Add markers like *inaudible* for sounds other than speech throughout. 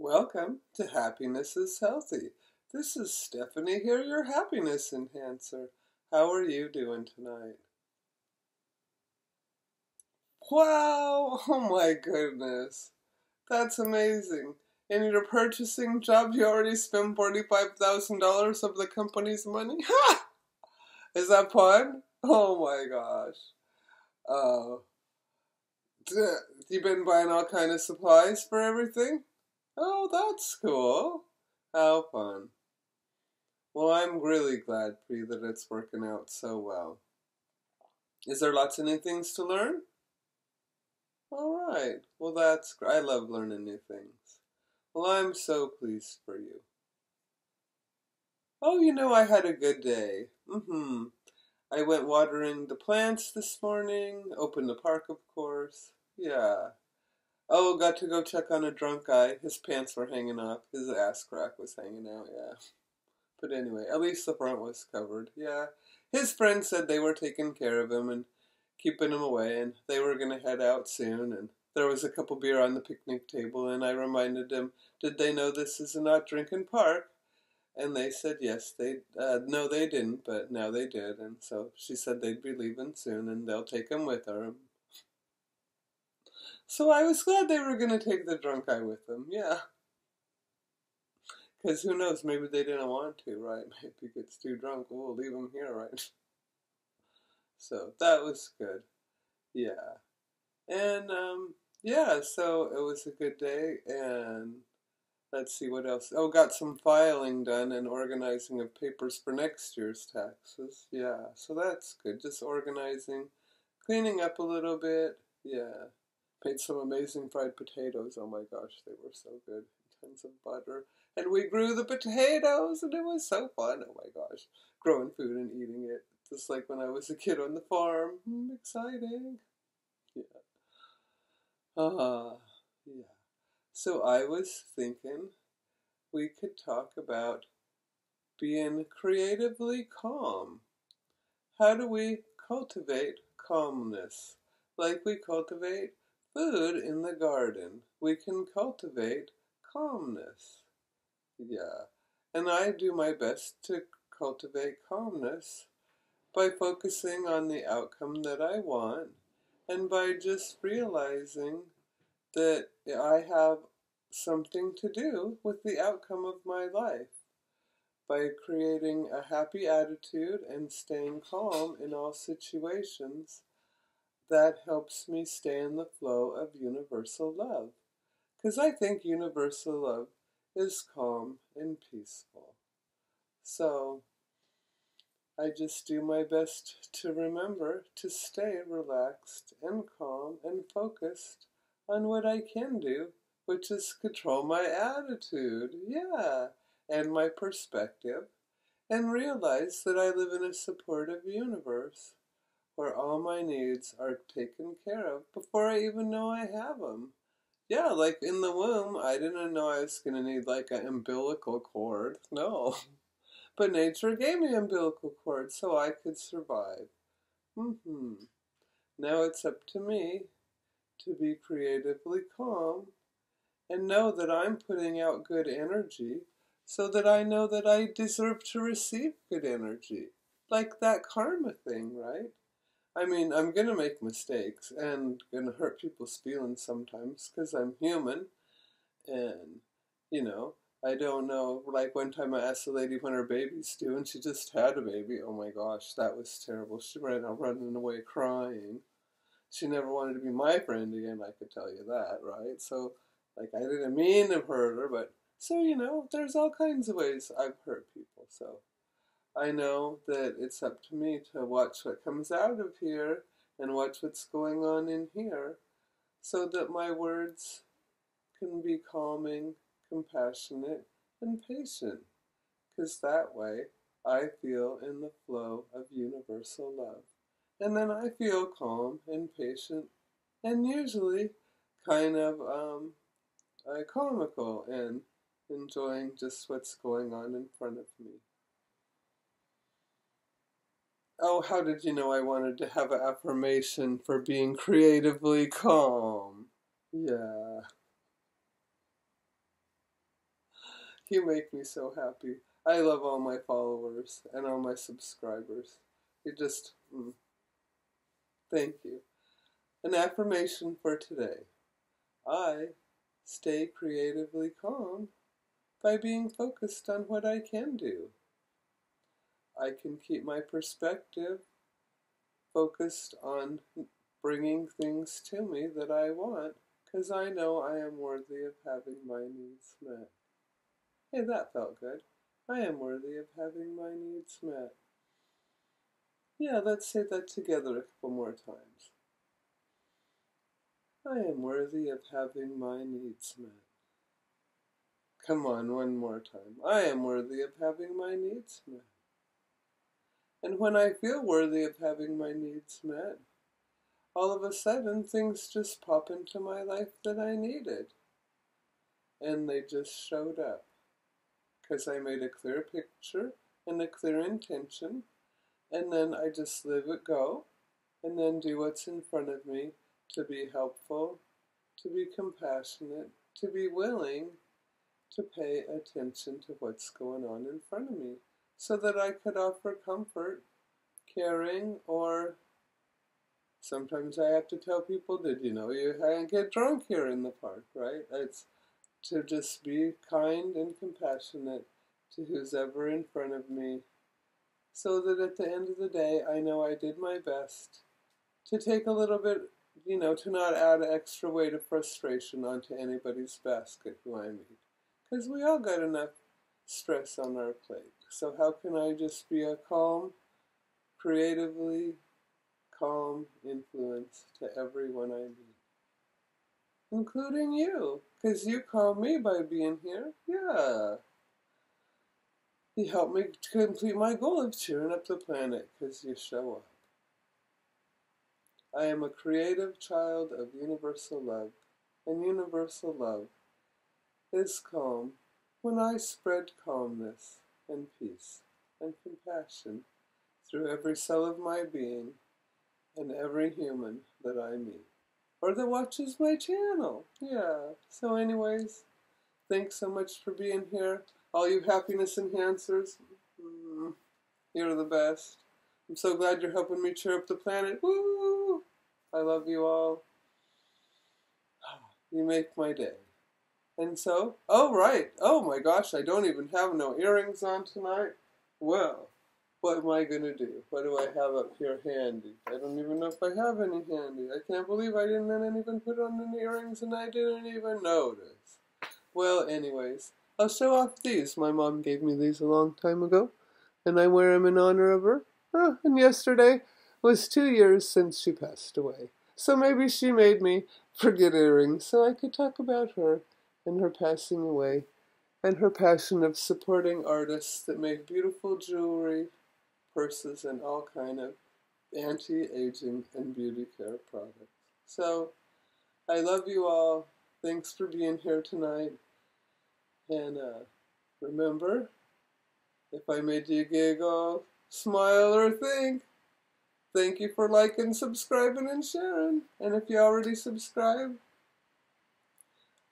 Welcome to Happiness is Healthy. This is Stephanie here, your happiness enhancer. How are you doing tonight? Wow! *laughs* Oh my goodness. That's amazing. In your purchasing job, you already spent $45,000 of the company's money? *laughs* Ha! Is that fun? Oh my gosh. Uh, you've been buying all kind of supplies for everything? Oh, that's cool. How fun. Well, I'm really glad you that it's working out so well. Is there lots of new things to learn? All right. Well, that's great. I love learning new things. Well, I'm so pleased for you. Oh, you know, I had a good day. Mm-hmm. I went watering the plants this morning, opened the park, of course. Yeah. Oh, got to go check on a drunk guy. His pants were hanging off. His ass crack was hanging out, yeah. But anyway, at least the front was covered, yeah. His friends said they were taking care of him and keeping him away, and they were going to head out soon, and there was a couple beer on the picnic table, and I reminded them, did they know this is a not drinking park? And they said yes, they, uh, no they didn't, but now they did, and so she said they'd be leaving soon, and they'll take him with her. So I was glad they were going to take the drunk guy with them, yeah. Because who knows, maybe they didn't want to, right? *laughs* Maybe he gets too drunk, we'll leave him here, right? *laughs* So that was good, yeah. And, um, yeah, so it was a good day, and let's see what else. Oh, got some filing done and organizing of papers for next year's taxes, yeah. So that's good, just organizing, cleaning up a little bit, yeah. Made some amazing fried potatoes. Oh my gosh, they were so good. Tons of butter. And we grew the potatoes, and it was so fun. Oh my gosh. Growing food and eating it. Just like when I was a kid on the farm. Mm, exciting. Yeah. Ah, uh, yeah. So I was thinking we could talk about being creatively calm. How do we cultivate calmness? Like we cultivate food in the garden, we can cultivate calmness. Yeah. And I do my best to cultivate calmness by focusing on the outcome that I want and by just realizing that I have something to do with the outcome of my life. By creating a happy attitude and staying calm in all situations, that helps me stay in the flow of universal love. Because I think universal love is calm and peaceful. So I just do my best to remember to stay relaxed and calm and focused on what I can do, which is control my attitude, yeah, and my perspective, and realize that I live in a supportive universe where all my needs are taken care of before I even know I have them. Yeah, like in the womb, I didn't know I was going to need like an umbilical cord. No. *laughs* But nature gave me umbilical cord so I could survive. Mm-hmm. Now it's up to me to be creatively calm and know that I'm putting out good energy so that I know that I deserve to receive good energy. Like that karma thing, right? I mean, I'm gonna make mistakes and gonna hurt people's feelings sometimes because I'm human, and you know, I don't know. Like one time, I asked a lady when her baby's due, and she just had a baby. Oh my gosh, that was terrible. She ran out running away crying. She never wanted to be my friend again. I could tell you that, right? So, like, I didn't mean to hurt her, but so you know, there's all kinds of ways I've hurt people. So I know that it's up to me to watch what comes out of here and watch what's going on in here so that my words can be calming, compassionate, and patient. Because that way I feel in the flow of universal love. And then I feel calm and patient and usually kind of um, uh, comical and enjoying just what's going on in front of me. Oh, how did you know I wanted to have an affirmation for being creatively calm? Yeah. You make me so happy. I love all my followers and all my subscribers. You just, mm. thank you. An affirmation for today. I stay creatively calm by being focused on what I can do. I can keep my perspective focused on bringing things to me that I want because I know I am worthy of having my needs met. Hey, that felt good. I am worthy of having my needs met. Yeah, let's say that together a couple more times. I am worthy of having my needs met. Come on, one more time. I am worthy of having my needs met. And when I feel worthy of having my needs met, all of a sudden things just pop into my life that I needed. And they just showed up. Because I made a clear picture and a clear intention, and then I just live it go, and then do what's in front of me to be helpful, to be compassionate, to be willing to pay attention to what's going on in front of me so that I could offer comfort, caring, or sometimes I have to tell people, did you know you can't get drunk here in the park, right? It's to just be kind and compassionate to who's ever in front of me so that at the end of the day I know I did my best to take a little bit, you know, to not add extra weight of frustration onto anybody's basket who I meet. Because we all got enough stress on our plate. So how can I just be a calm, creatively calm influence to everyone I meet? Including you, because you calm me by being here. Yeah. You help me to complete my goal of cheering up the planet because you show up. I am a creative child of universal love, and universal love is calm when I spread calmness and peace and compassion through every cell of my being and every human that I meet or that watches my channel. Yeah. So, anyways, thanks so much for being here. All you happiness enhancers, mm, you're the best. I'm so glad you're helping me cheer up the planet. Woo! I love you all. *sighs* You make my day. And so, oh right, oh my gosh, I don't even have no earrings on tonight. Well, what am I gonna do? What do I have up here handy? I don't even know if I have any handy. I can't believe I didn't even put on any earrings and I didn't even notice. Well, anyways, I'll show off these. My mom gave me these a long time ago, and I wear them in honor of her. Oh, and yesterday was two years since she passed away. So maybe she made me forget earrings so I could talk about her and her passing away, and her passion of supporting artists that make beautiful jewelry, purses, and all kind of anti-aging and beauty care products. So, I love you all. Thanks for being here tonight. And uh, remember, if I made you giggle, smile, or think, thank you for liking, subscribing, and sharing. And if you already subscribed,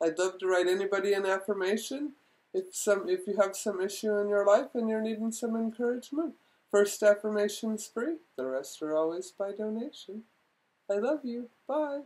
I'd love to write anybody an affirmation. If some, if you have some issue in your life and you're needing some encouragement, first affirmation's free. The rest are always by donation. I love you. Bye.